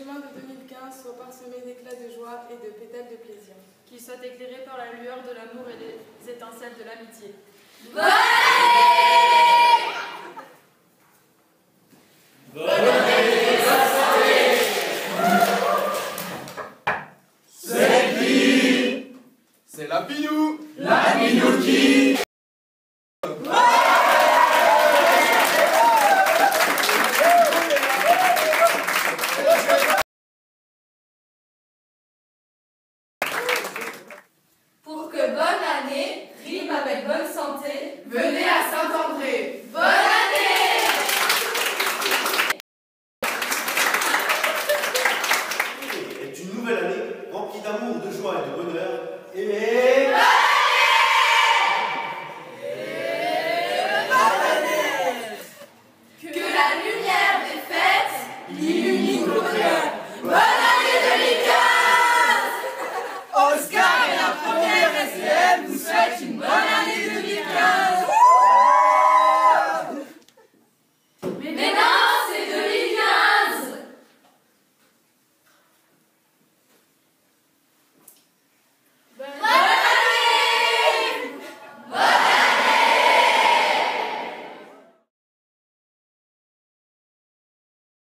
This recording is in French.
chemin de 2015 soit parsemé d'éclats de joie et de pétales de plaisir. Qu'il soit éclairé par la lueur de l'amour et les étincelles de l'amitié. Bonne C'est qui C'est la Pinou La Pinou qui Yeah.